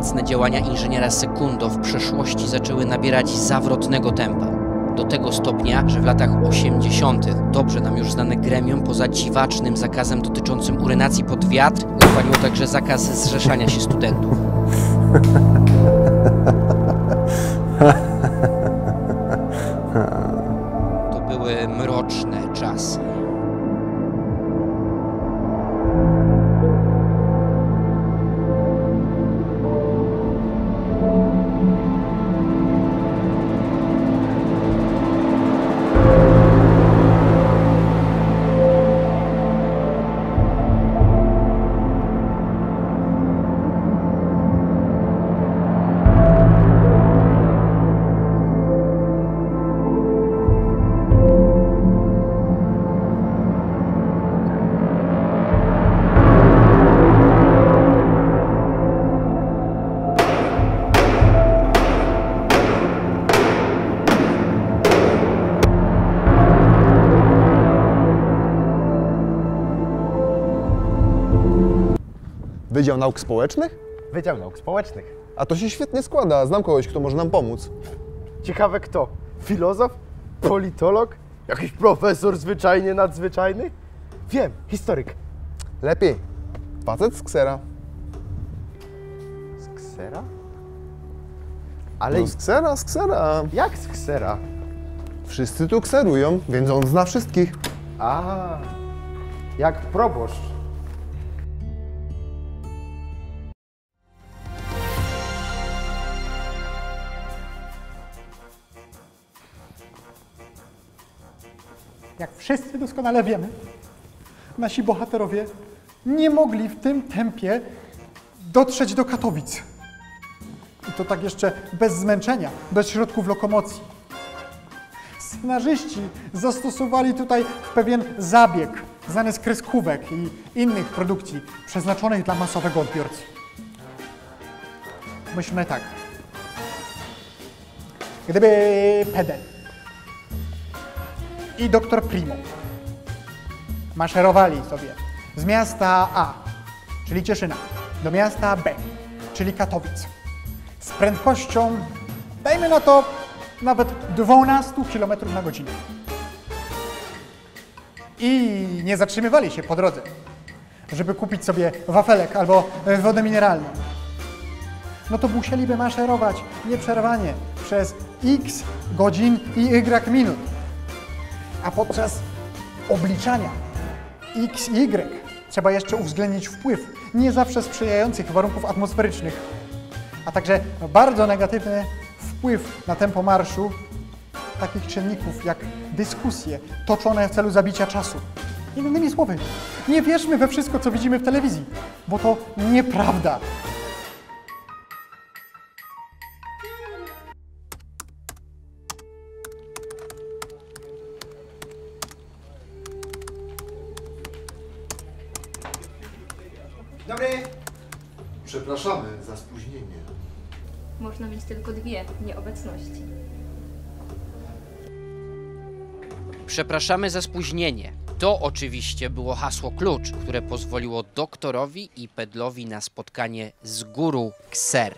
niecne działania inżyniera Sekundo w przeszłości zaczęły nabierać zawrotnego tempa. Do tego stopnia, że w latach 80. dobrze nam już znane gremium poza dziwacznym zakazem dotyczącym urynacji pod wiatr uchwaliło także zakaz zrzeszania się studentów. Wydział Nauk Społecznych? Wydział Nauk Społecznych. A to się świetnie składa. Znam kogoś, kto może nam pomóc. Ciekawe kto? Filozof? Politolog? Jakiś profesor zwyczajnie nadzwyczajny? Wiem, historyk. Lepiej. Facet z ksera. Z ksera? Ale No z ksera, z ksera. jak z ksera? Wszyscy tu kserują, więc on zna wszystkich. A, jak proboszcz. Jak wszyscy doskonale wiemy, nasi bohaterowie nie mogli w tym tempie dotrzeć do Katowic. I to tak jeszcze bez zmęczenia, bez środków lokomocji. Scenarzyści zastosowali tutaj pewien zabieg znany z kreskówek i innych produkcji przeznaczonych dla masowego odbiorcy. Myślmy tak. Gdyby Pedel i doktor Primo maszerowali sobie z miasta A, czyli Cieszyna, do miasta B, czyli Katowic, z prędkością, dajmy na to, nawet 12 km na godzinę. I nie zatrzymywali się po drodze, żeby kupić sobie wafelek albo wodę mineralną. No to musieliby maszerować nieprzerwanie przez x godzin i y minut a podczas obliczania x i y trzeba jeszcze uwzględnić wpływ nie zawsze sprzyjających warunków atmosferycznych, a także bardzo negatywny wpływ na tempo marszu takich czynników jak dyskusje toczone w celu zabicia czasu. Innymi słowy, nie wierzmy we wszystko, co widzimy w telewizji, bo to nieprawda. Nieobecności. Przepraszamy za spóźnienie. To oczywiście było hasło klucz, które pozwoliło doktorowi i pedlowi na spotkanie z guru Kser.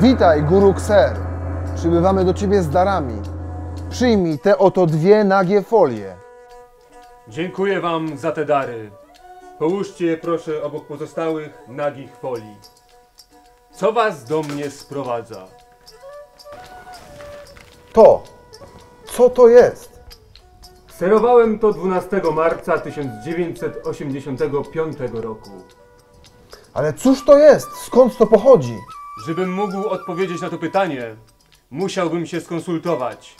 Witaj, guru Kser. Przybywamy do ciebie z darami. Przyjmij te oto dwie nagie folie. Dziękuję wam za te dary. Połóżcie je proszę obok pozostałych nagich folii. Co was do mnie sprowadza? To. Co to jest? Sterowałem to 12 marca 1985 roku. Ale cóż to jest? Skąd to pochodzi? Żebym mógł odpowiedzieć na to pytanie, musiałbym się skonsultować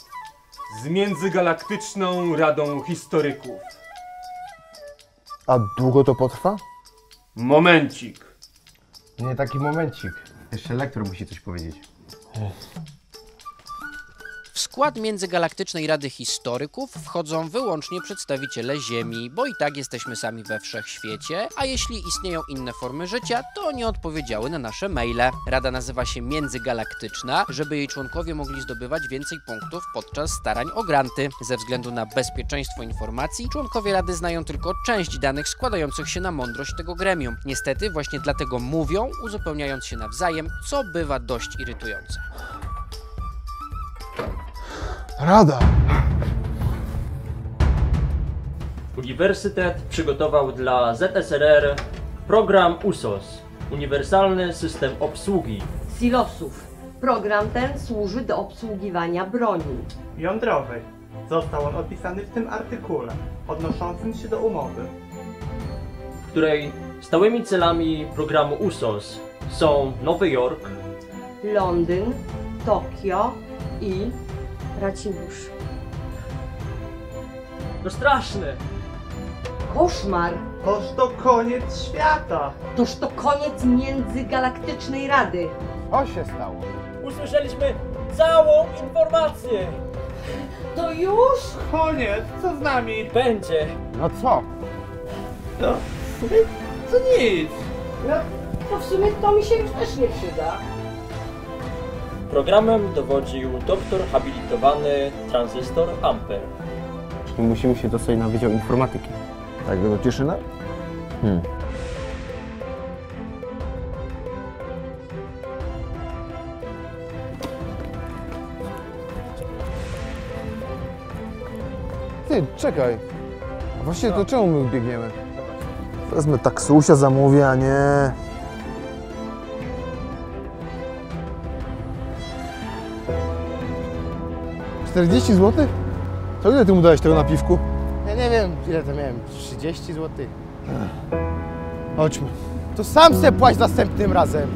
z Międzygalaktyczną Radą Historyków. A długo to potrwa? Momencik. Nie taki momencik. Jeszcze lektor musi coś powiedzieć. Skład Międzygalaktycznej Rady Historyków wchodzą wyłącznie przedstawiciele Ziemi, bo i tak jesteśmy sami we wszechświecie, a jeśli istnieją inne formy życia, to nie odpowiedziały na nasze maile. Rada nazywa się Międzygalaktyczna, żeby jej członkowie mogli zdobywać więcej punktów podczas starań o granty. Ze względu na bezpieczeństwo informacji, członkowie Rady znają tylko część danych składających się na mądrość tego gremium. Niestety właśnie dlatego mówią, uzupełniając się nawzajem, co bywa dość irytujące. Rada! Uniwersytet przygotował dla ZSRR program USOS Uniwersalny System Obsługi. silosów. Program ten służy do obsługiwania broni. jądrowej. Został on opisany w tym artykule, odnoszącym się do umowy. w której stałymi celami programu USOS są Nowy Jork, Londyn, Tokio i Racibórz. to straszne! Koszmar! Toż to koniec świata! Toż to koniec międzygalaktycznej rady. Co się stało? Usłyszeliśmy całą informację! To już? Koniec! Co z nami? Będzie! No co? No, to nic. No, to w sumie to mi się już też nie przyda. Programem dowodził doktor habilitowany tranzystor Amper. Czyli musimy się dostać na Wydział Informatyki. Tak, do Cieszyna? Ty, czekaj. A właściwie to czemu my biegniemy? Wezmę taksusia, zamówię, a nie... Czterdzieści złotych? To ile ty mu dałeś tego napiwku? Ja nie wiem, ile to miałem, 30 zł. Chodźmy. To sam se płać następnym razem.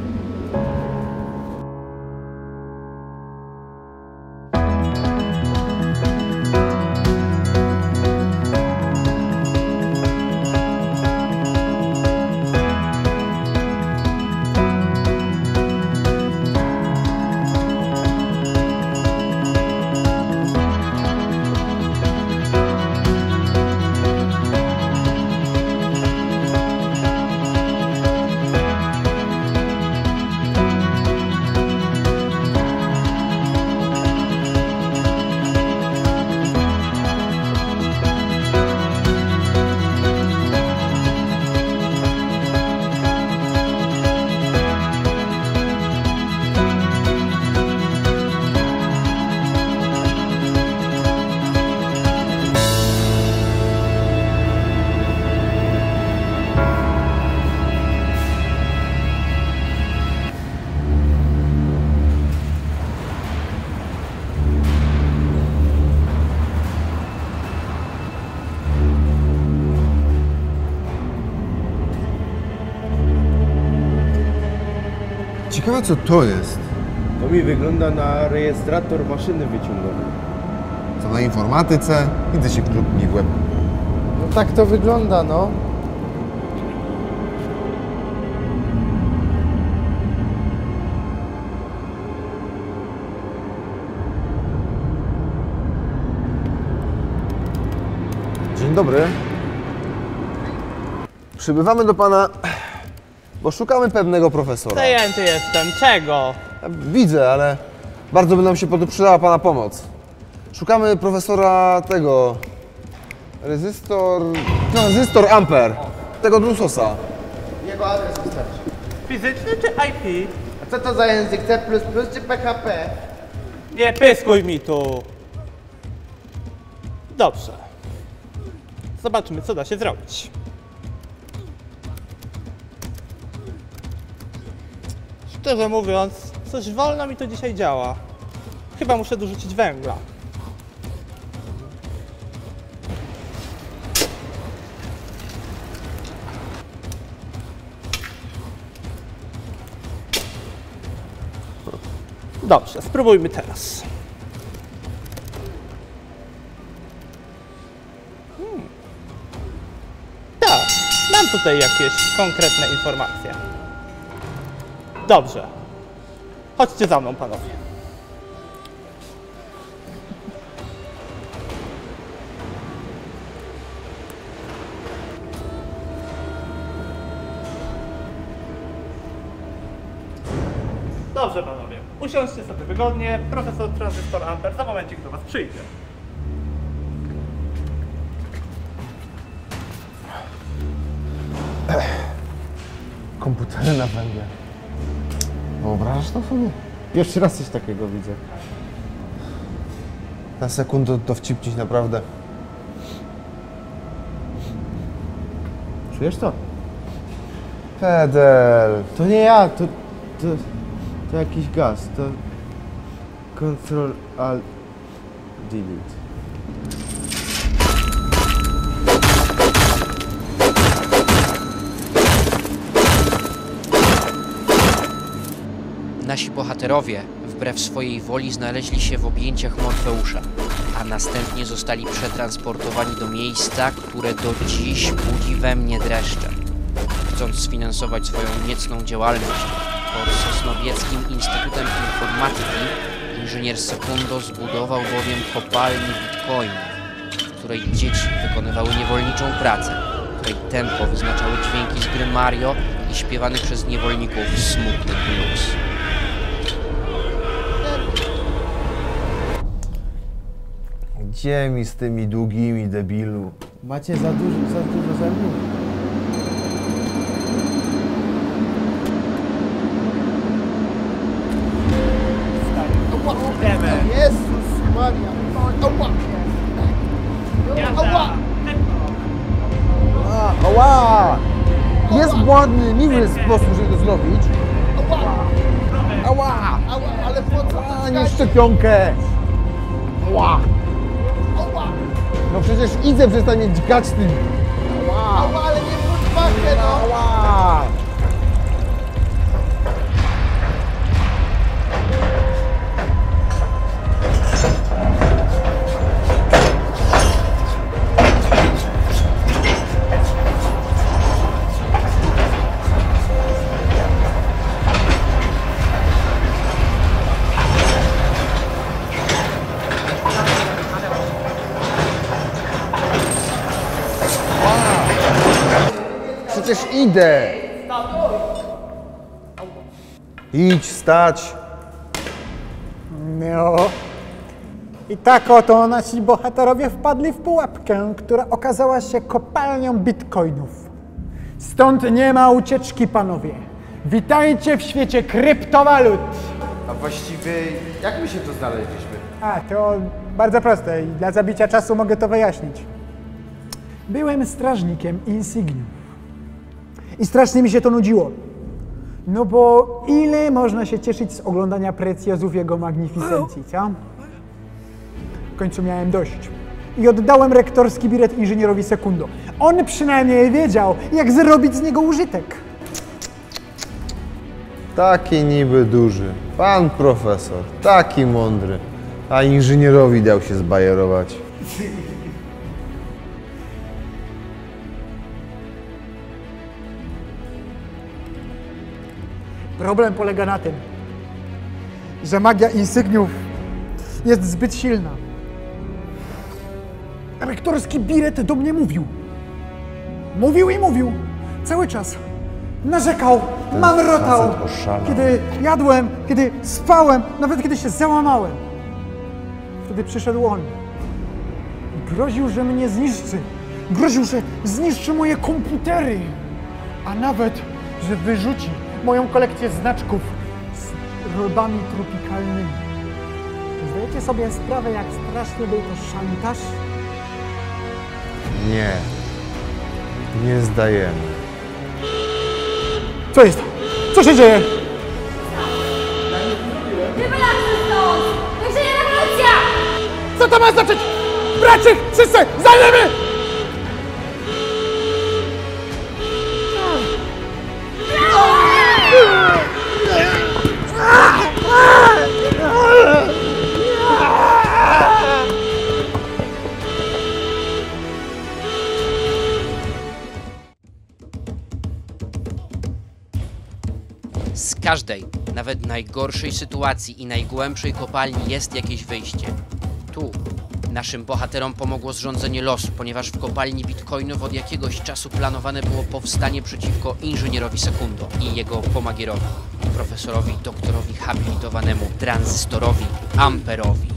Ciekawe co to jest. To mi wygląda na rejestrator maszyny wyciągowej. Co na informatyce? Idę się klub w łeb. No tak to wygląda, no. Dzień dobry. Przybywamy do pana, bo szukamy pewnego profesora. Zajęty jestem. Czego? Widzę, ale bardzo by nam się przydała pana pomoc. Szukamy profesora tego. Rezystor. Tranzystor Amper. Tego Drusosa. Jego adres wystarczy. Fizyczny czy IP? A co to za język C++ czy PHP? Nie pyskuj mi tu. Dobrze. Zobaczmy, co da się zrobić. Szczerze mówiąc, coś wolno mi to dzisiaj działa. Chyba muszę dorzucić węgla. Dobrze, spróbujmy teraz. Hmm. Tak, mam tutaj jakieś konkretne informacje. Dobrze. Chodźcie za mną, panowie. Dobrze, panowie. Usiądźcie sobie wygodnie. Profesor Tranzystor Amper za momencik do was przyjdzie. Komputery na węgiel. Wyobrażasz to sobie? Pierwszy raz coś takiego widzę. Na sekundę to wcipcić naprawdę. Czujesz to? Fedel. To nie ja, to, to, to jakiś gaz, to Ctrl Alt Delete. Nasi bohaterowie, wbrew swojej woli, znaleźli się w objęciach Morfeusza, a następnie zostali przetransportowani do miejsca, które do dziś budzi we mnie dreszcze. Chcąc sfinansować swoją niecną działalność, pod Sosnowieckim Instytutem Informatyki inżynier Sekundo zbudował bowiem kopalnię bitcoinów, w której dzieci wykonywały niewolniczą pracę, której tempo wyznaczały dźwięki z gry Mario i śpiewany przez niewolników smutny blues. Gdzie mi z tymi długimi, debilu? Macie za dużo, za dużo zębów. Jezus Maria. Ała. Ała. A, ała! Jest błędny, miły sposób, żeby to zrobić. Ała! Ała, ale po co? A, nie szczepionkę! Ała! Przecież idę przestanie dźgać tym. Przecież idę! Idź, stać! No. I tak oto nasi bohaterowie wpadli w pułapkę, która okazała się kopalnią bitcoinów. Stąd nie ma ucieczki, panowie. Witajcie w świecie kryptowalut. A właściwie jak my się tu znaleźliśmy? A, to bardzo proste i dla zabicia czasu mogę to wyjaśnić. Byłem strażnikiem Insignium. I strasznie mi się to nudziło. No bo ile można się cieszyć z oglądania precjozów jego magnificencji, co? W końcu miałem dość. I oddałem rektorski bilet inżynierowi Sekundo. On przynajmniej wiedział, jak zrobić z niego użytek. Taki niby duży. Pan profesor. Taki mądry. A inżynierowi dał się zbajerować. Problem polega na tym, że magia insygniów jest zbyt silna. Rektorski biret do mnie mówił. Mówił i mówił. Cały czas. Narzekał, mamrotał. Kiedy jadłem, kiedy spałem, nawet kiedy się załamałem. Wtedy przyszedł on. I groził, że mnie zniszczy. Groził, że zniszczy moje komputery. A nawet, że wyrzuci moją kolekcję znaczków z robami tropikalnymi. Czy zdajecie sobie sprawę, jak straszny był to szantaż? Nie. Nie zdajemy. Co jest? Co się dzieje? Stąd! Rewolucja! Co to ma znaczyć? Bracie, wszyscy, zajmiemy! Każdej, nawet najgorszej sytuacji i najgłębszej kopalni jest jakieś wyjście. Tu, Naszym bohaterom pomogło zrządzenie losu, ponieważ w kopalni bitcoinów od jakiegoś czasu planowane było powstanie przeciwko inżynierowi Sekundo i jego pomagierowi, profesorowi doktorowi habilitowanemu tranzystorowi Amperowi.